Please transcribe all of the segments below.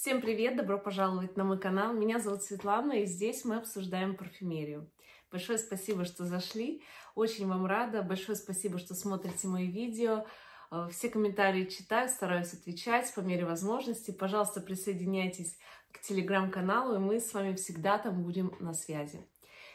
Всем привет! Добро пожаловать на мой канал. Меня зовут Светлана, и здесь мы обсуждаем парфюмерию. Большое спасибо, что зашли. Очень вам рада. Большое спасибо, что смотрите мои видео. Э, все комментарии читаю, стараюсь отвечать по мере возможности. Пожалуйста, присоединяйтесь к телеграм-каналу, и мы с вами всегда там будем на связи.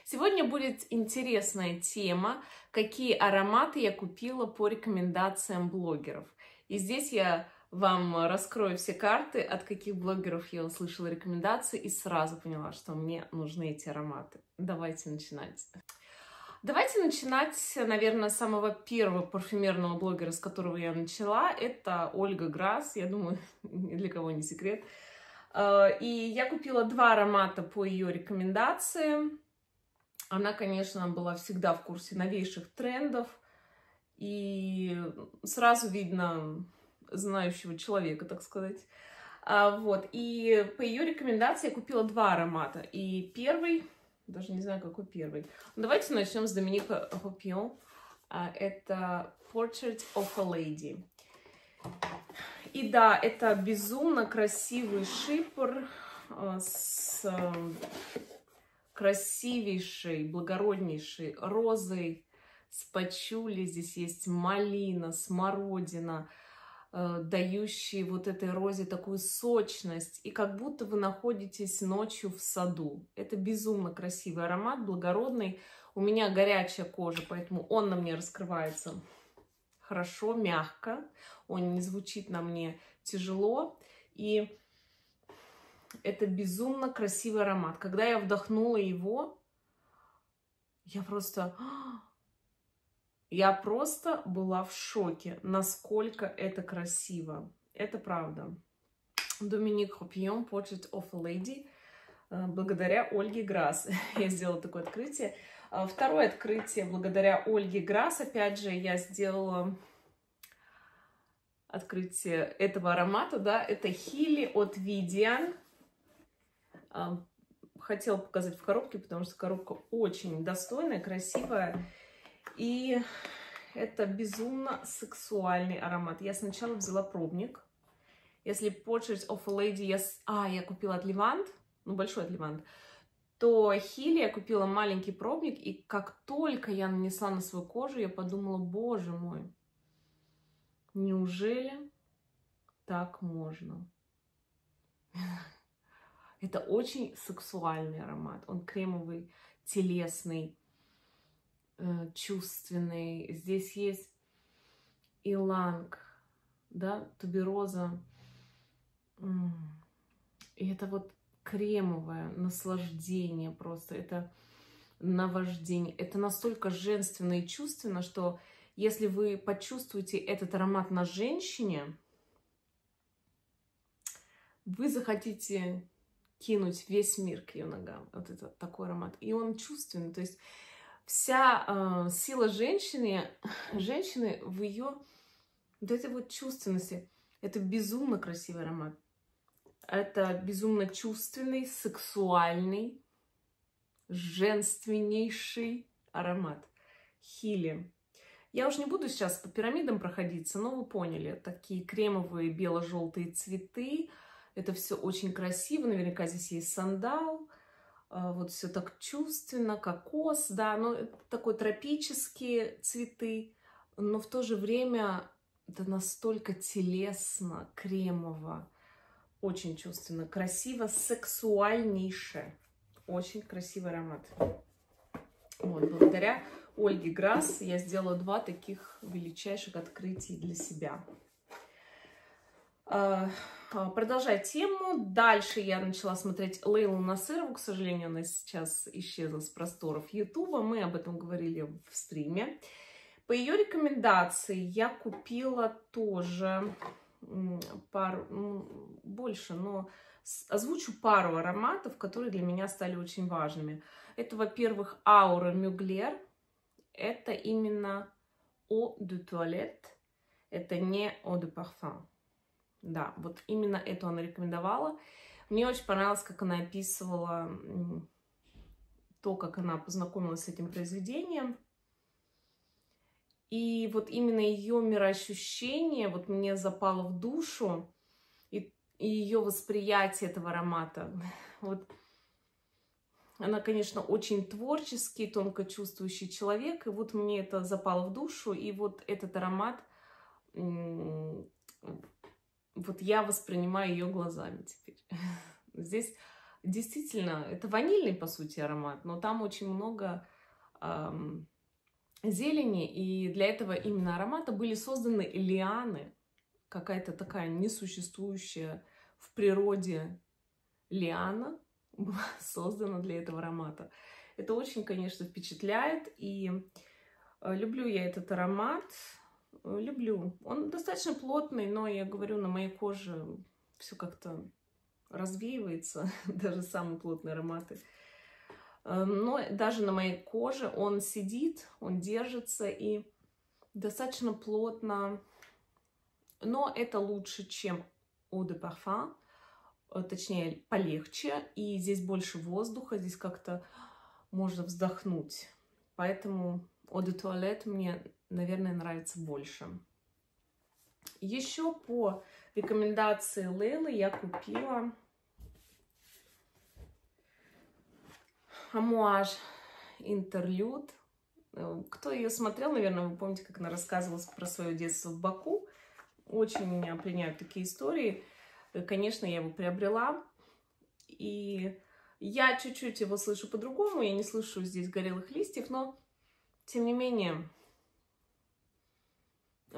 Сегодня будет интересная тема, какие ароматы я купила по рекомендациям блогеров. И здесь я вам раскрою все карты, от каких блогеров я услышала рекомендации и сразу поняла, что мне нужны эти ароматы. Давайте начинать. Давайте начинать, наверное, с самого первого парфюмерного блогера, с которого я начала. Это Ольга Грасс, я думаю, ни для кого не секрет. А, и я купила два аромата по ее рекомендациям. Она, конечно, была всегда в курсе новейших трендов. И сразу видно, знающего человека, так сказать. А, вот, и по ее рекомендации я купила два аромата. И первый, даже не знаю, какой первый. Давайте начнем с Доминика Хопион. А, это Portrait of a Lady. И да, это безумно красивый шипр а, с красивейшей, благороднейшей розой, с пачули. Здесь есть малина, смородина, Э, дающий вот этой розе такую сочность, и как будто вы находитесь ночью в саду. Это безумно красивый аромат, благородный. У меня горячая кожа, поэтому он на мне раскрывается хорошо, мягко. Он не звучит на мне тяжело. И это безумно красивый аромат. Когда я вдохнула его, я просто я просто была в шоке, насколько это красиво. Это правда. Доминик Хопьон, Portrait of a Lady. Э, благодаря Ольге Грасс я сделала такое открытие. А второе открытие благодаря Ольге Грасс. Опять же, я сделала открытие этого аромата, да, это Хили от. А, хотела показать в коробке, потому что коробка очень достойная, красивая. И это безумно сексуальный аромат. Я сначала взяла пробник. Если Portrait of a Lady я... А, я купила от Левант, ну, большой от Левант, то Хили я купила маленький пробник, и как только я нанесла на свою кожу, я подумала, боже мой, неужели так можно? Это очень сексуальный аромат. Он кремовый, телесный, чувственный. Здесь есть иланг, да, тубероза. И это вот кремовое наслаждение просто. Это наваждение. Это настолько женственно и чувственно, что если вы почувствуете этот аромат на женщине, вы захотите кинуть весь мир к ее ногам. Вот это такой аромат. И он чувственный. То есть вся э, сила женщины, женщины в ее вот этой вот чувственности. Это безумно красивый аромат. Это безумно чувственный, сексуальный, женственнейший аромат. Хили. Я уже не буду сейчас по пирамидам проходиться, но вы поняли. Такие кремовые бело-желтые цветы. Это все очень красиво. Наверняка здесь есть сандал. А, вот все так чувственно, кокос, да, это такой тропические цветы, но в то же время это настолько телесно, кремово, очень чувственно, красиво, сексуальнейшее, очень красивый аромат. Вот, благодаря Ольге Грасс я сделала два таких величайших открытий для себя. А, а, продолжая тему, дальше я начала смотреть Лейлу Насырову. К сожалению, она сейчас исчезла с просторов Ютуба. Мы об этом говорили в стриме. По ее рекомендации я купила тоже пару, ну, больше, но озвучу пару ароматов, которые для меня стали очень важными. Это, во-первых, Аура Мюглер. Это именно Eau de Toilette. Это не Eau de Parfum. Да, вот именно эту она рекомендовала. Мне очень понравилось, как она описывала то, как она познакомилась с этим произведением. И вот именно ее мироощущение вот мне запало в душу. И, и ее восприятие этого аромата. Вот она, конечно, очень творческий, тонко чувствующий человек, и вот мне это запало в душу, и вот этот аромат, вот я воспринимаю ее глазами теперь. Здесь действительно, это ванильный, по сути, аромат, но там очень много эм, зелени, и для этого именно аромата были созданы лианы, какая-то такая несуществующая в природе лиана, была создана для этого аромата. Это очень, конечно, впечатляет, и э, люблю я этот аромат, люблю. Он достаточно плотный, но, я говорю, на моей коже все как-то развеивается, даже самые плотные ароматы. Э, но даже на моей коже он сидит, он держится и достаточно плотно. Но это лучше, чем eau de parfum. Э, точнее, полегче, и здесь больше воздуха, здесь как-то можно вздохнуть. Поэтому Eau de Toilette мне, наверное, нравится больше. Еще по рекомендации Лейлы я купила Амуаж Интерлюд. Кто ее смотрел, наверное, вы помните, как она рассказывала про свое детство в Баку. Очень меня пленяют такие истории. Конечно, я его приобрела. И я чуть-чуть его слышу по-другому. Я не слышу здесь горелых листьев, но тем не менее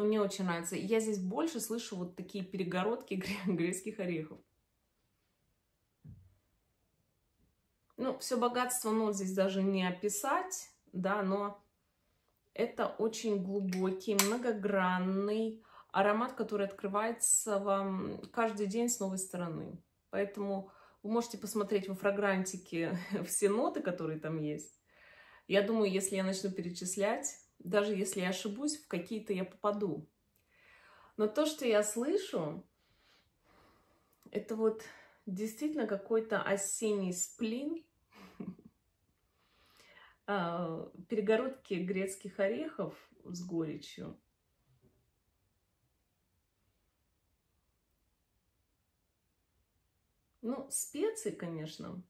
мне очень нравится. Я здесь больше слышу вот такие перегородки грецких орехов. Ну, все богатство, ну, здесь даже не описать, да, но это очень глубокий, многогранный, аромат, который открывается вам каждый день с новой стороны. Поэтому вы можете посмотреть во фрагрантике все ноты, которые там есть. Я думаю, если я начну перечислять, даже если я ошибусь, в какие-то я попаду. Но то, что я слышу, это вот действительно какой-то осенний сплин, а, перегородки грецких орехов с горечью. Ну, специи, конечно.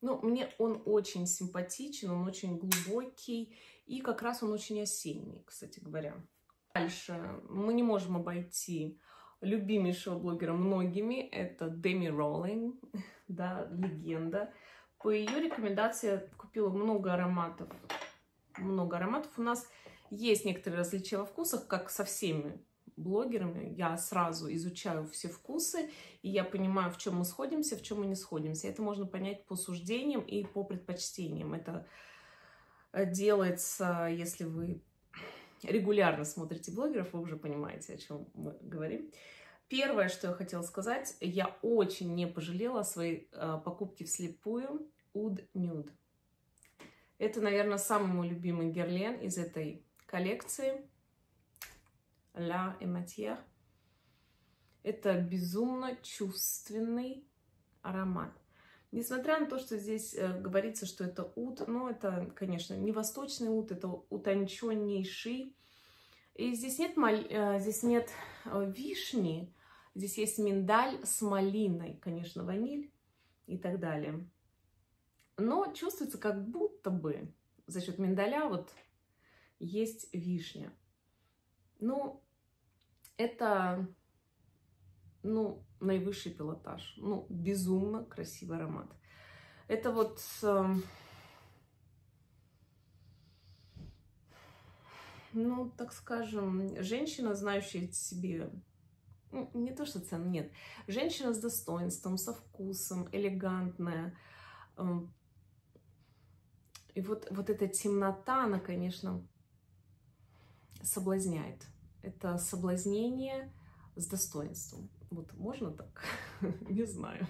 Ну, мне он очень симпатичен, он очень глубокий. И как раз он очень осенний, кстати говоря. Дальше мы не можем обойти любимейшего блогера многими. Это Деми Роллинг, да, легенда. По ее рекомендации я купила много ароматов. Много ароматов. У нас есть некоторые различия во вкусах, как со всеми блогерами, я сразу изучаю все вкусы, и я понимаю, в чем мы сходимся, в чем мы не сходимся. Это можно понять по суждениям и по предпочтениям. Это делается, если вы регулярно смотрите блогеров, вы уже понимаете, о чем мы говорим. Первое, что я хотела сказать, я очень не пожалела своей э, покупки вслепую Oud Nude. Это, наверное, самый мой любимый герлен из этой коллекции. La et Это безумно чувственный аромат. Несмотря на то, что здесь э, говорится, что это ут, но это, конечно, не восточный ут, это утонченнейший. И здесь нет, маль, э, здесь нет э, вишни, здесь есть миндаль с малиной, конечно, ваниль и так далее. Но чувствуется как будто бы за счет миндаля вот есть вишня. Ну, это, ну, наивысший пилотаж. Ну, безумно красивый аромат. Это вот... Э, ну, так скажем, женщина, знающая себе ну, не то, что цен, нет. Женщина с достоинством, со вкусом, элегантная. Эм, и вот, вот эта темнота, она, конечно, соблазняет это соблазнение с достоинством. Вот можно так? Не знаю.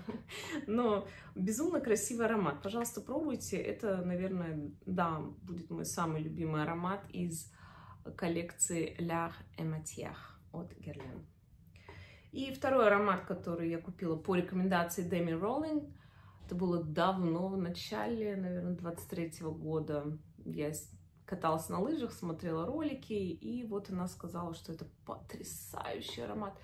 Но безумно красивый аромат. Пожалуйста, пробуйте. Это, наверное, да, будет мой самый любимый аромат из коллекции L'Art et Matière от Guerlain. И второй аромат, который я купила по рекомендации Деми Роллинг, это было давно, в начале, наверное, 23 -го года. Я каталась на лыжах, смотрела ролики, и вот она сказала, что это потрясающий аромат.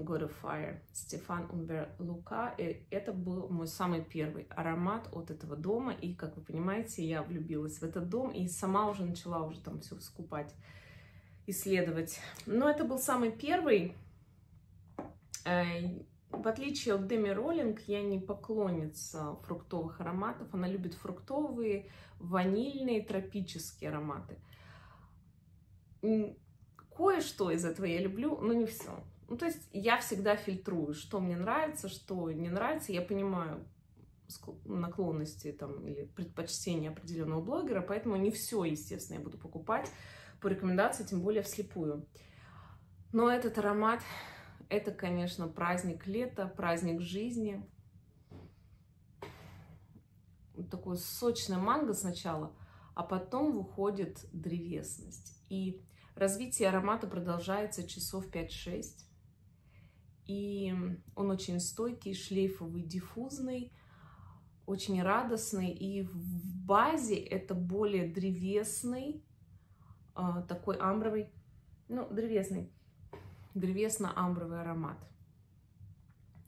God of Fire, Стефан Умбер Лука. И это был мой самый первый аромат от этого дома. И, как вы понимаете, я влюбилась в этот дом и сама уже начала уже там все скупать, исследовать. Но это был самый первый. Э, в отличие от Деми Роллинг, я не поклонница фруктовых ароматов. Она любит фруктовые, ванильные, тропические ароматы. Кое-что из этого я люблю, но не все. Ну, то есть я всегда фильтрую, что мне нравится, что не нравится. Я понимаю наклонности там, или предпочтения определенного блогера, поэтому не все, естественно, я буду покупать по рекомендации, тем более вслепую. Но этот аромат это, конечно, праздник лета, праздник жизни. Такой сочный манго сначала, а потом выходит древесность. И развитие аромата продолжается часов 5-6. И он очень стойкий, шлейфовый, диффузный, очень радостный. И в базе это более древесный, а, такой амбровый, ну, древесный древесно-амбровый аромат.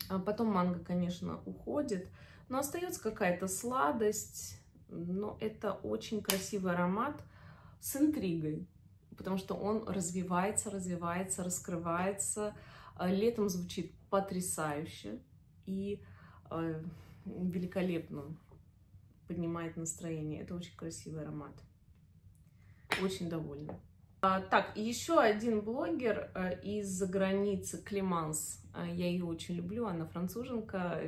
А потом манго, конечно, уходит, но остается какая-то сладость, но это очень красивый аромат с интригой, потому что он развивается, развивается, раскрывается. А летом звучит потрясающе и э, великолепно поднимает настроение. Это очень красивый аромат. Очень довольна. А, так, еще один блогер э, из-за границы, Климанс. А, я ее очень люблю, она француженка,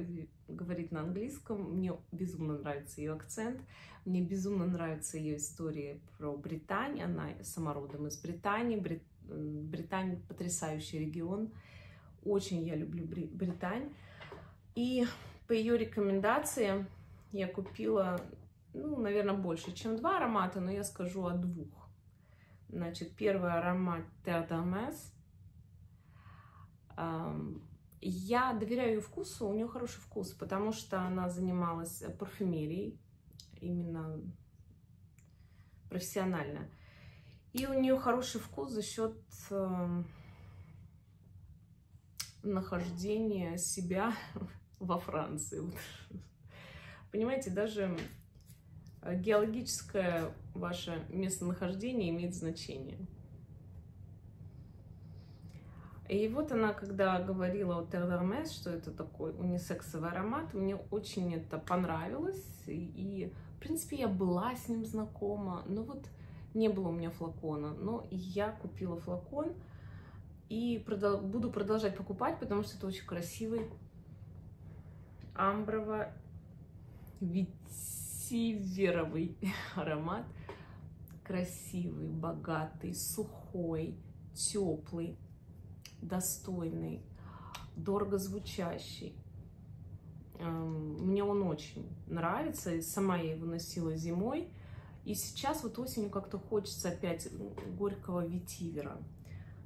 говорит на английском. Мне безумно нравится ее акцент. Мне безумно нравится ее история про Британию. Она сама родом из Британии. Брит... Британия потрясающий регион. Очень я люблю Британь. И по ее рекомендации я купила, ну, наверное, больше, чем два аромата, но я скажу о двух. Значит, первый аромат Terre. Я доверяю ее вкусу, у нее хороший вкус, потому что она занималась парфюмерией, именно профессионально. И у нее хороший вкус за счет нахождения себя во Франции. Понимаете, даже геологическое ваше местонахождение имеет значение. И вот она, когда говорила о Тердермес, что это такой унисексовый аромат, мне очень это понравилось. И, в принципе, я была с ним знакома, но вот не было у меня флакона. Но я купила флакон и продол буду продолжать покупать, потому что это очень красивый амброво сиверовый аромат. Красивый, богатый, сухой, теплый, достойный, дорого звучащий. Эм, мне он очень нравится. Сама я его носила зимой. И сейчас вот осенью как-то хочется опять горького ветивера.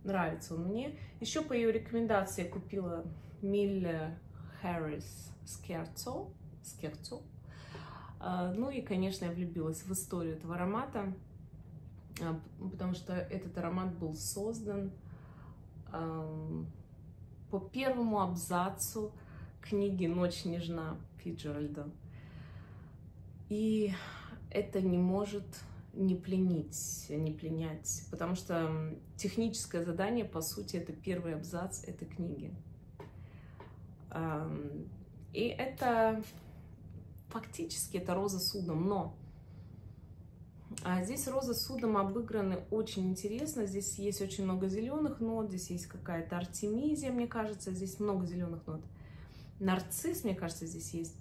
Нравится он мне. Еще по ее рекомендации я купила Милле Харрис Скерцо. Скерцо. А, ну и, конечно, я влюбилась в историю этого аромата, а, потому что этот аромат был создан по первому абзацу книги «Ночь нежна» Фиджеральда. И это не может не пленить, не пленять, потому что техническое задание, по сути, это первый абзац этой книги. И это фактически это роза судом, но а здесь роза судом обыграны очень интересно. Здесь есть очень много зеленых нот, здесь есть какая-то артемизия, мне кажется, здесь много зеленых нот. Нарцисс, мне кажется, здесь есть.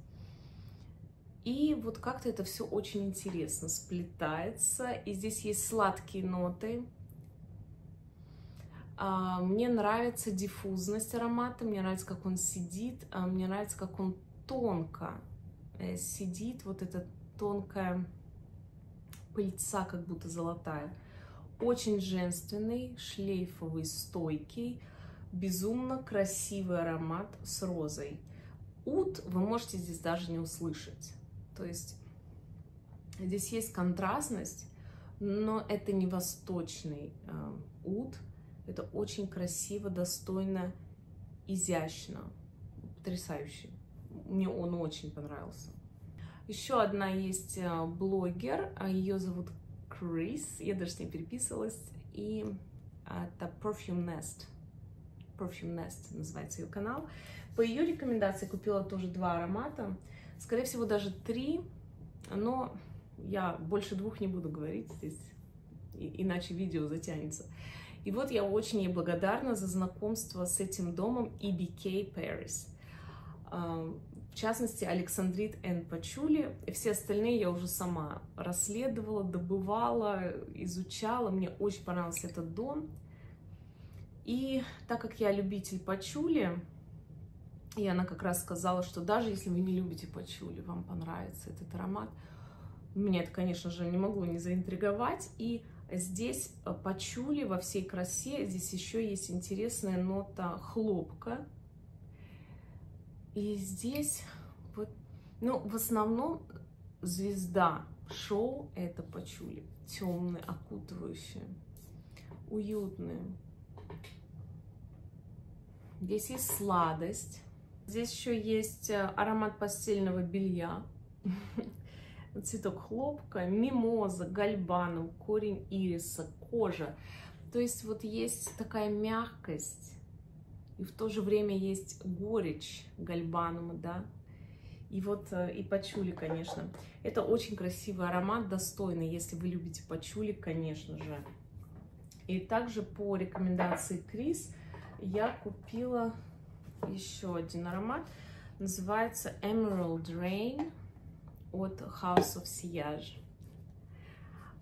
И вот как-то это все очень интересно сплетается. И здесь есть сладкие ноты. А, мне нравится диффузность аромата, мне нравится, как он сидит, а, мне нравится, как он тонко Э, сидит вот эта тонкая пыльца, как будто золотая. Очень женственный, шлейфовый, стойкий, безумно красивый аромат с розой. Ут вы можете здесь даже не услышать. То есть здесь есть контрастность, но это не восточный э, ут. Это очень красиво, достойно изящно, потрясающий. Мне он очень понравился. Еще одна есть э, блогер, а ее зовут Крис, я даже с ней переписывалась, и это Perfume Nest. Perfume Nest называется ее канал. По ее рекомендации купила тоже два аромата, скорее всего даже три, но я больше двух не буду говорить здесь, иначе видео затянется. И вот я очень ей благодарна за знакомство с этим домом EBK Paris. А, в частности, Александрит Н. Пачули. Все остальные я уже сама расследовала, добывала, изучала. Мне очень понравился этот дом. И так как я любитель пачули, и она как раз сказала, что даже если вы не любите пачули, вам понравится этот аромат, меня это, конечно же, не могло не заинтриговать. И здесь э, пачули во всей красе, здесь еще есть интересная нота хлопка. И здесь вот, ну, в основном звезда шоу это пачули. Темные, окутывающие, уютные. Здесь есть сладость. Здесь еще есть э, аромат постельного белья. цветок хлопка, мимоза, гальбанум, корень ириса, кожа. То есть вот есть такая мягкость, и в то же время есть горечь гальбанума, да, и вот э, и пачули, конечно. Это очень красивый аромат, достойный, если вы любите пачули, конечно же. И также по рекомендации Крис я купила еще один аромат. Называется Emerald Rain от House of Sillage.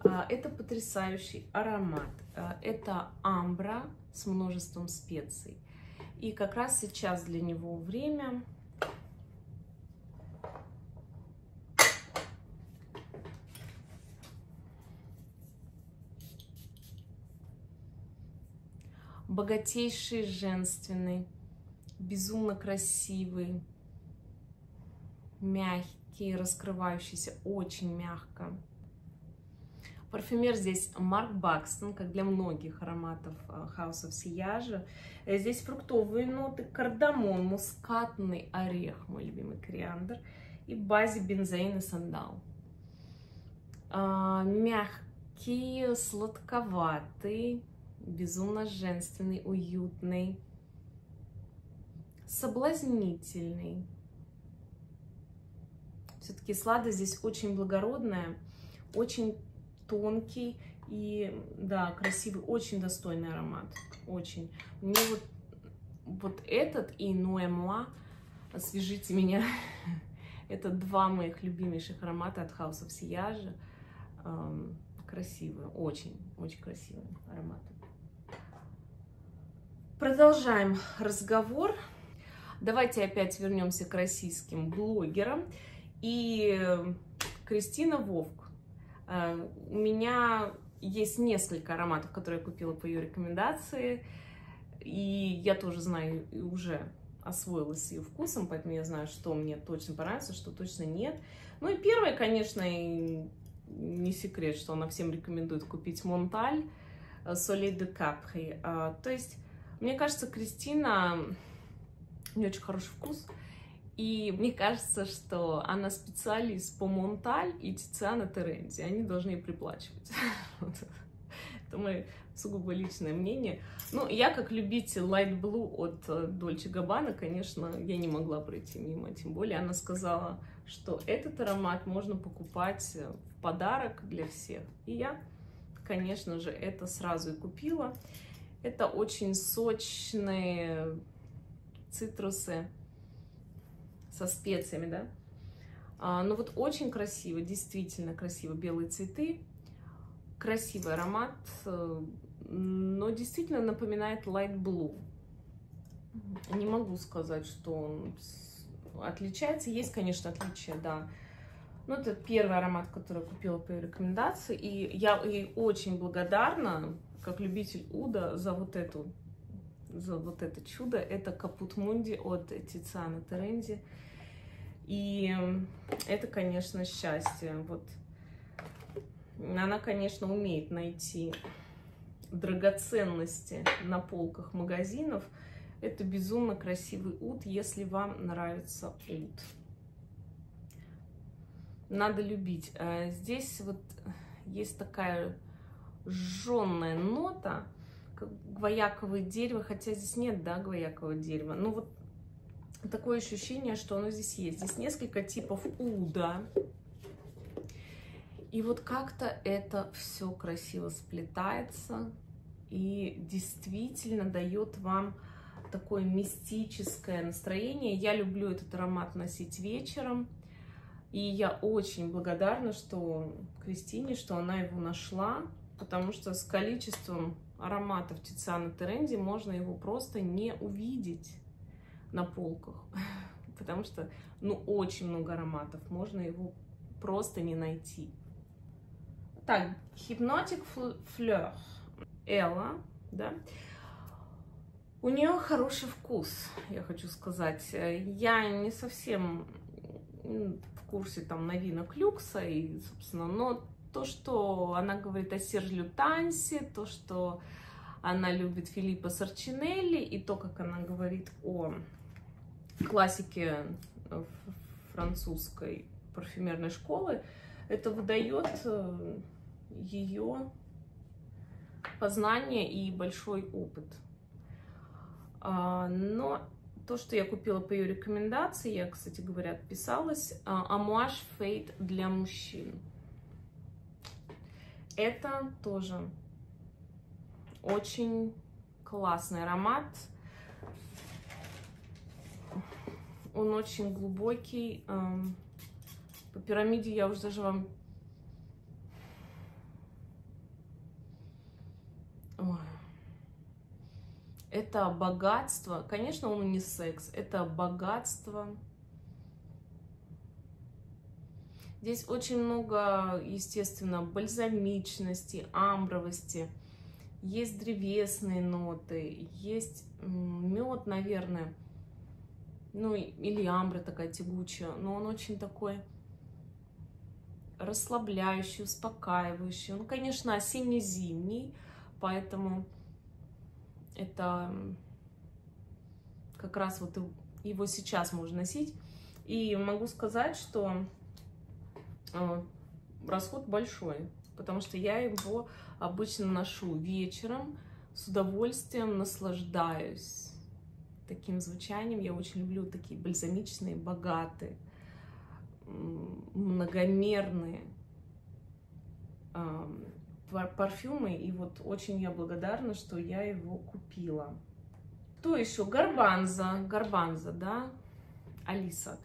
А, это потрясающий аромат. А, это амбра с множеством специй. И как раз сейчас для него время. Богатейший, женственный, безумно красивый, мягкий такие раскрывающиеся, очень мягко. Парфюмер здесь Марк Бакстон, как для многих ароматов э, House of Sillage. Э, здесь фруктовые ноты, кардамон, мускатный орех, мой любимый кориандр, и базе бензоин и сандал. А, мягкий, сладковатый, безумно женственный, уютный, соблазнительный. Все-таки сладость здесь очень благородная, очень тонкий и, да, красивый, очень достойный аромат. Очень. Мне вот, вот этот и Нуэмла, освежите меня, это два моих любимейших аромата от House of Sillage. Эм, красивые, очень, очень красивые ароматы. Продолжаем разговор. Давайте опять вернемся к российским блогерам. И Кристина Вовк. Э, у меня есть несколько ароматов, которые я купила по ее рекомендации. И я тоже знаю и уже освоилась с ее вкусом, поэтому я знаю, что мне точно понравится, что точно нет. Ну и первое, конечно, не секрет, что она всем рекомендует купить Монталь Soleil de Capri. То есть, мне кажется, Кристина, у нее очень хороший вкус, и мне кажется, что она специалист по Монталь и Тициана Терензи. Они должны ей приплачивать. Это мое сугубо личное мнение. Ну, я как любитель Light Blue от Dolce Gabbana, конечно, я не могла пройти мимо. Тем более она сказала, что этот аромат можно покупать в подарок для всех. И я, конечно же, это сразу и купила. Это очень сочные цитрусы со специями, да. А, ну вот очень красиво, действительно красиво, белые цветы, красивый аромат, э, но действительно напоминает light blue. Не могу сказать, что он отличается. Есть, конечно, отличия, да. Ну, это первый аромат, который я купила по рекомендации. И я ей очень благодарна, как любитель Уда, за вот эту за вот это чудо. Это Капут Мунди от Тициана Терензи. И это, конечно, счастье. Вот она, конечно, умеет найти драгоценности на полках магазинов. Это безумно красивый ут, если вам нравится ут. Надо любить. А здесь вот есть такая жженная нота, гвояковое дерево, хотя здесь нет, да, гвоякового дерева. Ну вот такое ощущение, что оно здесь есть. Здесь несколько типов уда. И вот как-то это все красиво сплетается и действительно дает вам такое мистическое настроение. Я люблю этот аромат носить вечером. И я очень благодарна, что Кристине, что она его нашла, потому что с количеством ароматов Тициана Теренди можно его просто не увидеть на полках, потому что, ну, очень много ароматов, можно его просто не найти. Так, Hypnotic Fleur, Элла, да, у нее хороший вкус, я хочу сказать. Я не совсем в курсе там новинок люкса, и, собственно, но то, что она говорит о Серж Лютансе, то, что она любит Филиппа Сарчинелли, и то, как она говорит о классике французской парфюмерной школы, это выдает э, ее познание и большой опыт. А, но то, что я купила по ее рекомендации, я, кстати говоря, отписалась, Амуаш Фейт для мужчин. Это тоже очень классный аромат. Он очень глубокий. Эм, по пирамиде я уже даже вам... Это богатство. Конечно, он не секс. Это богатство Здесь очень много, естественно, бальзамичности, амбровости. Есть древесные ноты, есть мед, наверное. Ну, или амбра такая тягучая. Но он очень такой расслабляющий, успокаивающий. Он, конечно, осенне-зимний, поэтому это как раз вот его сейчас можно носить. И могу сказать, что расход большой, потому что я его обычно ношу вечером, с удовольствием наслаждаюсь таким звучанием. Я очень люблю такие бальзамичные, богатые, многомерные парфюмы. И вот очень я благодарна, что я его купила. Кто еще? Гарбанза. Гарбанза, да? Алиса.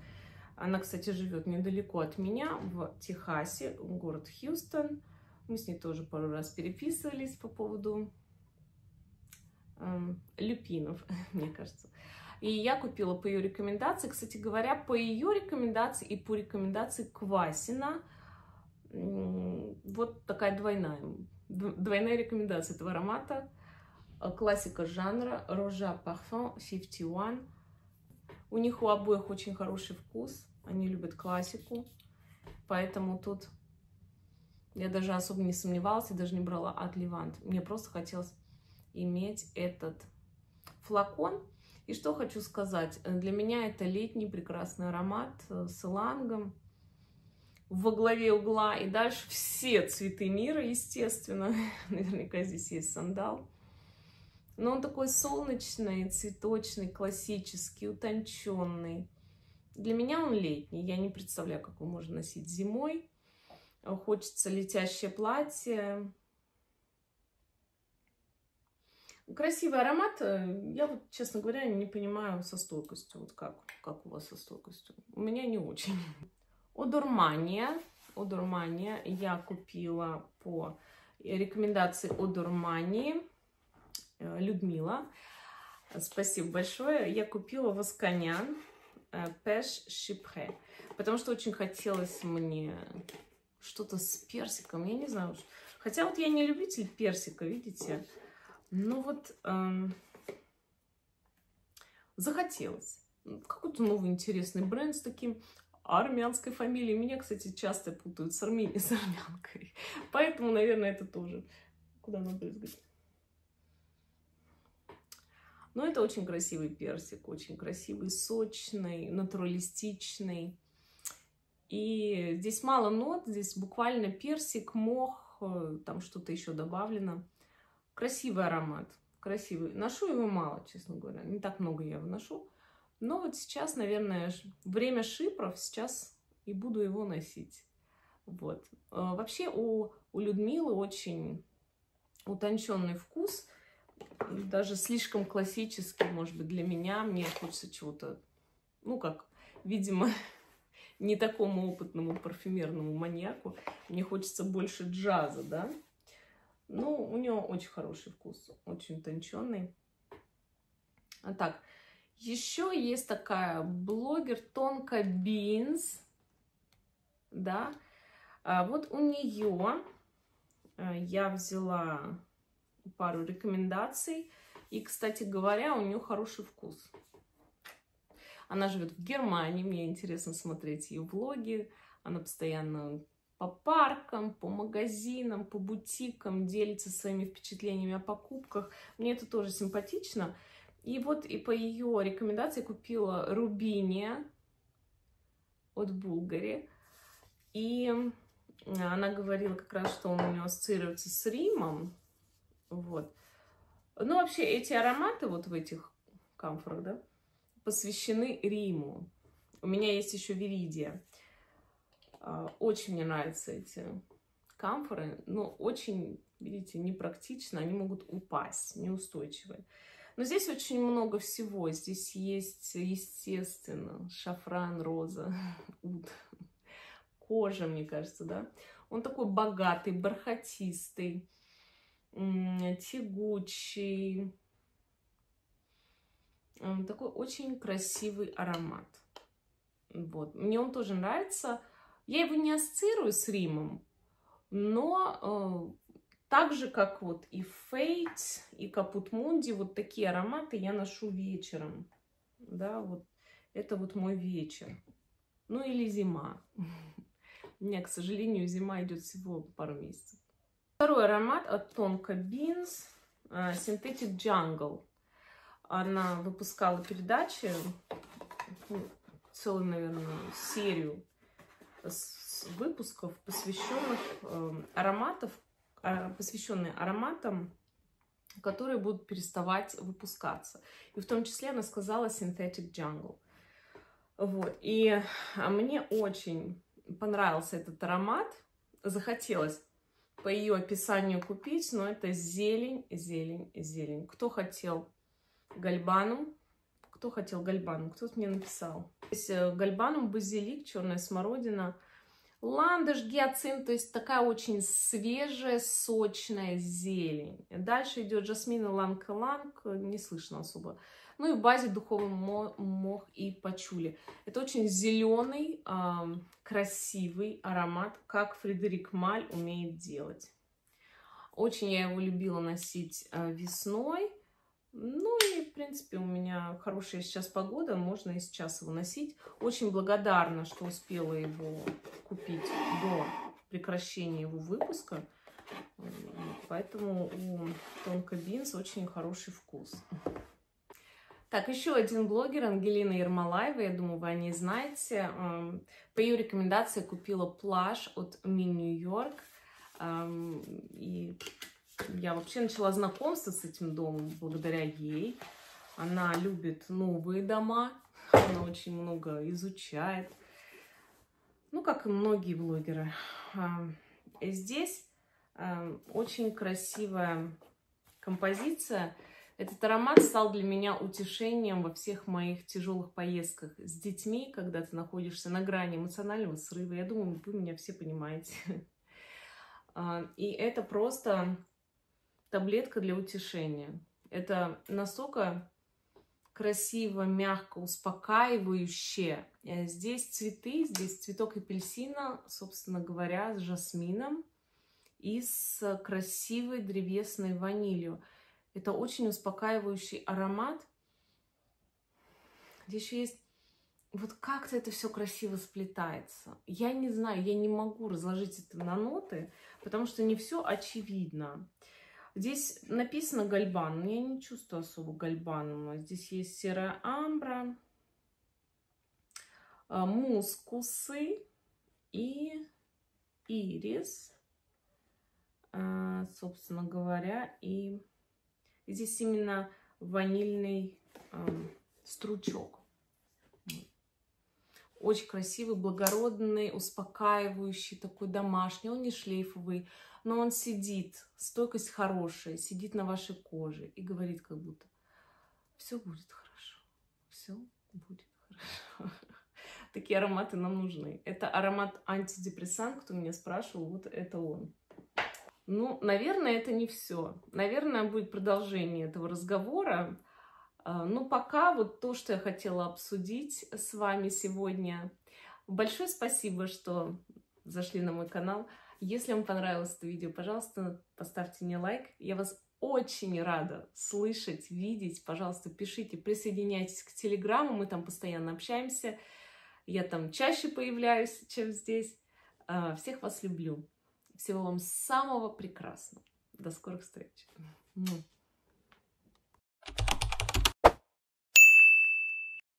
Она, кстати, живет недалеко от меня, в Техасе, город Хьюстон. Мы с ней тоже пару раз переписывались по поводу эм, люпинов, мне кажется. И я купила по ее рекомендации. Кстати говоря, по ее рекомендации и по рекомендации Квасина вот такая двойная, двойная рекомендация этого аромата. Классика жанра Рожа Parfum 51 у них у обоих очень хороший вкус, они любят классику, поэтому тут я даже особо не сомневалась, я даже не брала от Левант. Мне просто хотелось иметь этот флакон. И что хочу сказать, для меня это летний прекрасный аромат э, с илангом во главе угла. И дальше все цветы мира, естественно. Наверняка здесь есть сандал. Но он такой солнечный, цветочный, классический, утонченный. Для меня он летний. Я не представляю, как его можно носить зимой. Хочется летящее платье. Красивый аромат. Я вот, честно говоря, не понимаю со стойкостью. Вот как, как у вас со стойкостью? У меня не очень. Одурмания. Одурмания я купила по рекомендации Одурмании. Э, Людмила. Спасибо большое. Я купила восконян э, Пеш Шипре, потому что очень хотелось мне что-то с персиком, я не знаю. Хотя вот я не любитель персика, видите. Ну вот эм, захотелось. Какой-то новый интересный бренд с таким армянской фамилией. Меня, кстати, часто путают с, арми... с армянкой. Поэтому, наверное, это тоже... Куда надо брызгать? Но это очень красивый персик, очень красивый, сочный, натуралистичный. И здесь мало нот, здесь буквально персик, мох, э, там что-то еще добавлено. Красивый аромат, красивый. Ношу его мало, честно говоря, не так много я его ношу. Но вот сейчас, наверное, время шипров, сейчас и буду его носить. Вот. Э, вообще у, у Людмилы очень утонченный вкус, даже слишком классический, может быть, для меня. Мне хочется чего-то, ну как, видимо, не такому опытному парфюмерному маньяку. Мне хочется больше джаза, да. Ну, у него очень хороший вкус, очень утонченный. А так, еще есть такая блогер Тонка Бинс, да. А вот у нее э, я взяла пару рекомендаций. И, кстати говоря, у нее хороший вкус. Она живет в Германии, мне интересно смотреть ее влоги. Она постоянно по паркам, по магазинам, по бутикам делится своими впечатлениями о покупках. Мне это тоже симпатично. И вот и по ее рекомендации купила Рубиния от Булгари. И она говорила как раз, что он у нее ассоциируется с Римом. Вот. Ну, вообще, эти ароматы вот в этих камфорах, да, посвящены Риму. У меня есть еще Веридия. А, очень мне нравятся эти камфоры, но очень, видите, непрактично, они могут упасть, неустойчивые. Но здесь очень много всего. Здесь есть, естественно, шафран, роза, уд, кожа, мне кажется, да. Он такой богатый, бархатистый, тягучий, такой очень красивый аромат. Вот. Мне он тоже нравится. Я его не ассоциирую с Римом, но э, так же, как вот и Фейт, и Капут Мунди, вот такие ароматы я ношу вечером. Да, вот это вот мой вечер. Ну или зима. У меня, к сожалению, зима идет всего пару месяцев. Второй аромат от Tonka Beans э, Synthetic Jungle она выпускала передачи, ну, целую, наверное, серию выпусков, посвященных э, ароматов, э, посвященные ароматам, которые будут переставать выпускаться. И в том числе она сказала Synthetic Jungle. Вот. И а, мне очень понравился этот аромат. Захотелось по ее описанию купить, но это зелень, зелень, зелень. Кто хотел гальбанум. Кто хотел гальбанум? Кто-то мне написал. Здесь э, гальбанум, базилик, черная смородина, ландыш, гиацинт, то есть такая очень свежая, сочная зелень. Дальше идет жасмин, иланг-иланг, не слышно особо. Ну и в базе дубовый мох и пачули. Это очень зеленый, э, красивый аромат, как Фредерик Маль умеет делать. Очень я его любила носить э, весной. Ну и, в принципе, у меня хорошая сейчас погода, можно и сейчас его носить. Очень благодарна, что успела его купить до прекращения его выпуска. Поэтому у Тонко Бинс очень хороший вкус. Так, еще один блогер, Ангелина Ермолаева, я думаю, вы о ней знаете. Эм, по ее рекомендации купила плаж от Ми Нью-Йорк. Эм, и я вообще начала знакомство с этим домом благодаря ей. Она любит новые дома, она очень много изучает. Ну, как и многие блогеры. А, здесь очень красивая композиция. Этот аромат стал для меня утешением во всех моих тяжелых поездках с детьми, когда ты находишься на грани эмоционального срыва. Я думаю, вы меня все понимаете. А, и это просто таблетка для утешения. Это настолько красиво, мягко, успокаивающе. Э, здесь цветы, здесь цветок апельсина, собственно говоря, с жасмином и с красивой древесной ванилью. Это очень успокаивающий аромат. Еще есть... Вот как-то это все красиво сплетается. Я не знаю, я не могу разложить это на ноты, потому что не все очевидно. Здесь написано гальбан, но я не чувствую особо гальбана. Здесь есть серая амбра, а, мускусы и ирис, а, собственно говоря. И здесь именно ванильный стручок. Очень красивый, благородный, успокаивающий, такой домашний. Он не шлейфовый, но он сидит, стойкость хорошая, сидит на вашей коже и говорит как будто все будет хорошо, все будет хорошо. Такие ароматы нам нужны. Это аромат антидепрессант, кто меня спрашивал, вот это он. Ну, наверное, это не все. Наверное, будет продолжение этого разговора. А, ну, пока вот то, что я хотела обсудить с вами сегодня. Большое спасибо, что зашли на мой канал. Если вам понравилось это видео, пожалуйста, поставьте мне лайк. Я вас очень рада слышать, видеть. Пожалуйста, пишите, присоединяйтесь к Телеграму, мы там постоянно общаемся. Я там чаще появляюсь, чем здесь. А, всех вас люблю. Всего вам самого прекрасного. До скорых встреч.